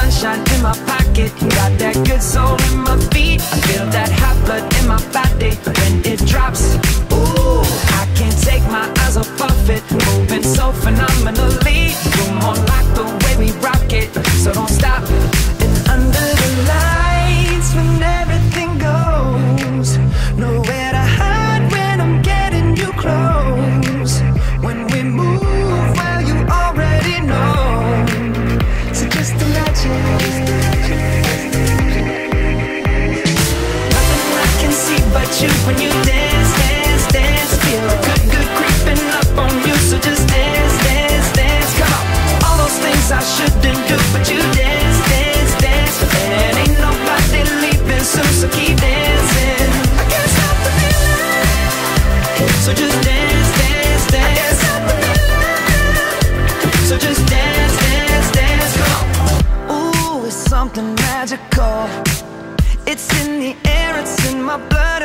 sunshine in my pocket, got that good soul in my feet. I feel that hot blood in my body when you dance, dance, dance. Feel good, good creeping up on you. So just dance, dance, dance. Come on. All those things I shouldn't do, but you dance, dance, dance. Ain't nobody leaving soon, so keep dancing. I can't stop the feeling. So just dance,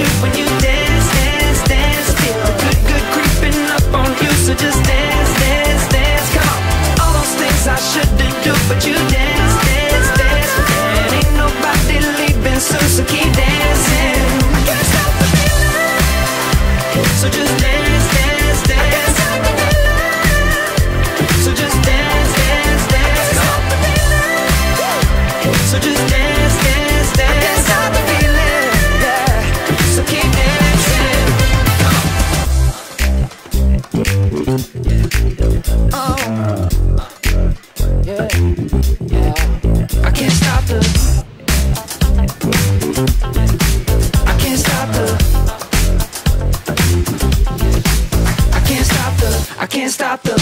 you when you can't stop the.